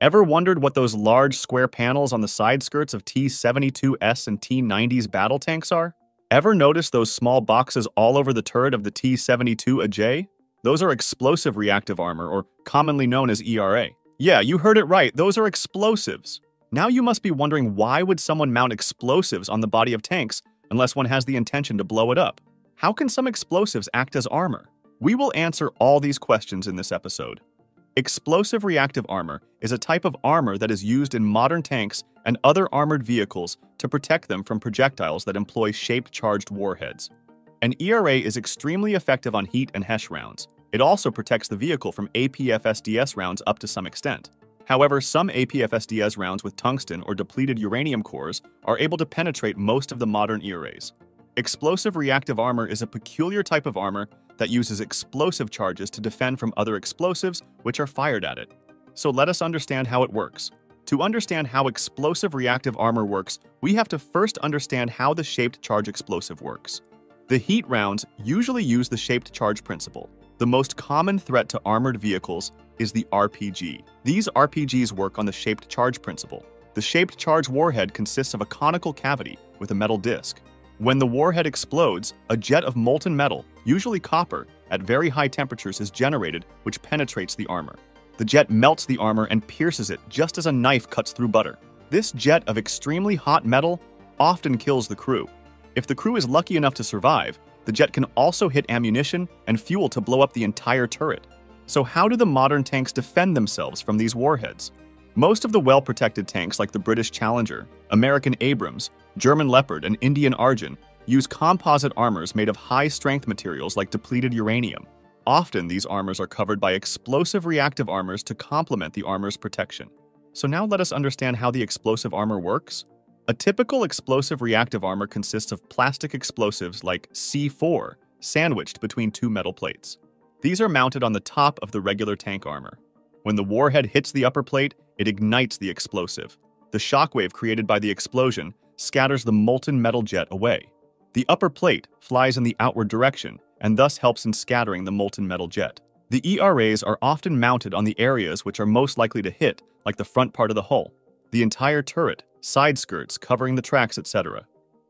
Ever wondered what those large square panels on the side skirts of T-72S and T-90's battle tanks are? Ever notice those small boxes all over the turret of the T-72 Ajeya? Those are explosive reactive armor, or commonly known as ERA. Yeah, you heard it right, those are explosives. Now you must be wondering why would someone mount explosives on the body of tanks unless one has the intention to blow it up? How can some explosives act as armor? We will answer all these questions in this episode. Explosive reactive armor is a type of armor that is used in modern tanks and other armored vehicles to protect them from projectiles that employ shaped charged warheads. An ERA is extremely effective on heat and HESH rounds. It also protects the vehicle from APFSDS rounds up to some extent. However, some APFSDS rounds with tungsten or depleted uranium cores are able to penetrate most of the modern ERAs. Explosive reactive armor is a peculiar type of armor that uses explosive charges to defend from other explosives which are fired at it. So let us understand how it works. To understand how explosive reactive armor works, we have to first understand how the shaped charge explosive works. The heat rounds usually use the shaped charge principle. The most common threat to armored vehicles is the RPG. These RPGs work on the shaped charge principle. The shaped charge warhead consists of a conical cavity with a metal disc. When the warhead explodes, a jet of molten metal, usually copper, at very high temperatures is generated which penetrates the armor. The jet melts the armor and pierces it just as a knife cuts through butter. This jet of extremely hot metal often kills the crew. If the crew is lucky enough to survive, the jet can also hit ammunition and fuel to blow up the entire turret. So how do the modern tanks defend themselves from these warheads? Most of the well-protected tanks like the British Challenger, American Abrams, German Leopard, and Indian Arjun use composite armors made of high-strength materials like depleted uranium. Often these armors are covered by explosive reactive armors to complement the armor's protection. So now let us understand how the explosive armor works. A typical explosive reactive armor consists of plastic explosives like C4 sandwiched between two metal plates. These are mounted on the top of the regular tank armor. When the warhead hits the upper plate, it ignites the explosive. The shockwave created by the explosion scatters the molten metal jet away. The upper plate flies in the outward direction and thus helps in scattering the molten metal jet. The ERAs are often mounted on the areas which are most likely to hit, like the front part of the hull, the entire turret, side skirts covering the tracks, etc.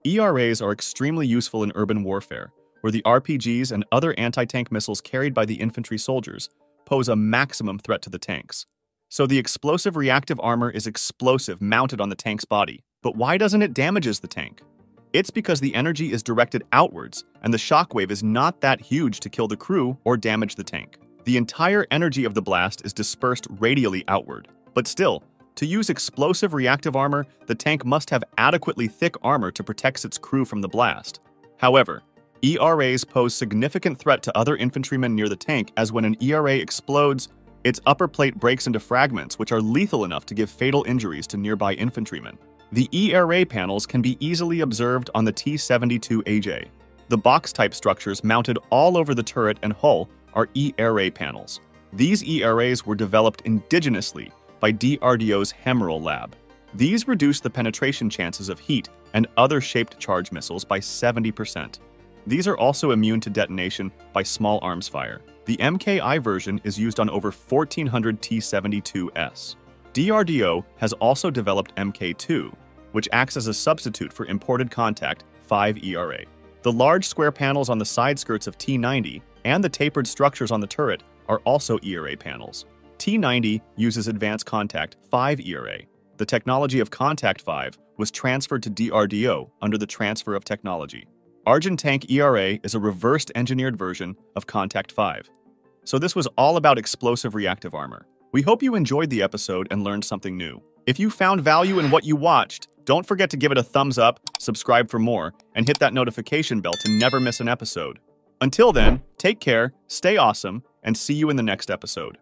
ERAs are extremely useful in urban warfare, where the RPGs and other anti-tank missiles carried by the infantry soldiers pose a maximum threat to the tanks. So the explosive reactive armor is explosive mounted on the tank's body. But why doesn't it damages the tank? It's because the energy is directed outwards, and the shockwave is not that huge to kill the crew or damage the tank. The entire energy of the blast is dispersed radially outward. But still, to use explosive reactive armor, the tank must have adequately thick armor to protect its crew from the blast. However, ERAs pose significant threat to other infantrymen near the tank as when an ERA explodes, its upper plate breaks into fragments which are lethal enough to give fatal injuries to nearby infantrymen. The ERA panels can be easily observed on the T-72 Ajeya. The box-type structures mounted all over the turret and hull are ERA panels. These ERAs were developed indigenously by DRDO's HEMRL lab. These reduce the penetration chances of heat and other shaped charge missiles by 70%. These are also immune to detonation by small arms fire. The MKI version is used on over 1400 T-72S. DRDO has also developed MK2, which acts as a substitute for imported Kontakt-5 ERA. The large square panels on the side skirts of T90 and the tapered structures on the turret are also ERA panels. T90 uses advanced Kontakt-5 ERA. The technology of Kontakt-5 was transferred to DRDO under the transfer of technology. Arjun Tank ERA is a reversed engineered version of Kontakt-5. So this was all about explosive reactive armor. We hope you enjoyed the episode and learned something new. If you found value in what you watched, don't forget to give it a thumbs up, subscribe for more, and hit that notification bell to never miss an episode. Until then, take care, stay awesome, and see you in the next episode.